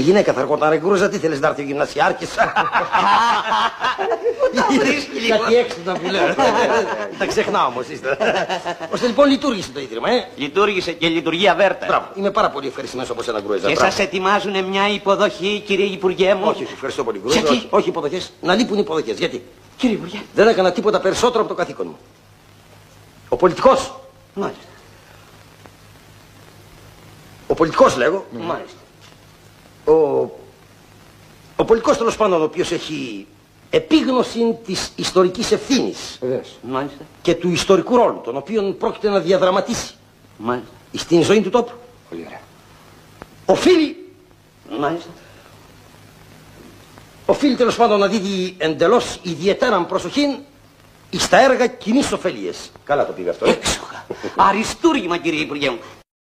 Η γυναίκα θα έρχονταν ρε Γκρούεζα, τι θέλεις να έρθει ο γυμνασιάρχης; βρίσκει λίγο. Κάτι έξυπνα που λέω. Τα ξεχνάω όμως είστε. Ώστε λοιπόν λειτούργησε το ίδρυμα, ε. Λειτούργησε και λειτουργεί αβέρτα. Μπράβο, είμαι πάρα πολύ ευχαριστημένος από σένα Γκρούεζα. Και Μπράβο. σας ετοιμάζουν μια υποδοχή, κύριε Υπουργέ μου; Όχι, όχι, ευχαριστώ πολύ Γκρούεζα. Γιατί; Όχι, όχι υποδοχές, να λείπουν υποδοχές. Γιατί; Κύριε Υπουργέ. δεν έκανα τίποτα περισσότερο από το καθήκον μου. Ο πολιτικός, Μάλιστα. ο πολιτικός λέγω, Μάλιστα. Ο, ο πολιτικός τέλος πάντων ο οποίος έχει επίγνωση της ιστορικής ευθύνης Μάλιστα. και του ιστορικού ρόλου, τον οποίο πρόκειται να διαδραματίσει Μάλιστα. στην ζωή του τόπου. Πολύ ωραία. Οφείλει, Μάλιστα. οφείλει τέλος πάντων να δίδει εντελώς ιδιαίτερα προσοχή στα έργα κοινής ωφέλειας. Καλά το πήγε αυτό. ε. Έξοχα. Αριστούργημα κύριε Υπουργέ μου.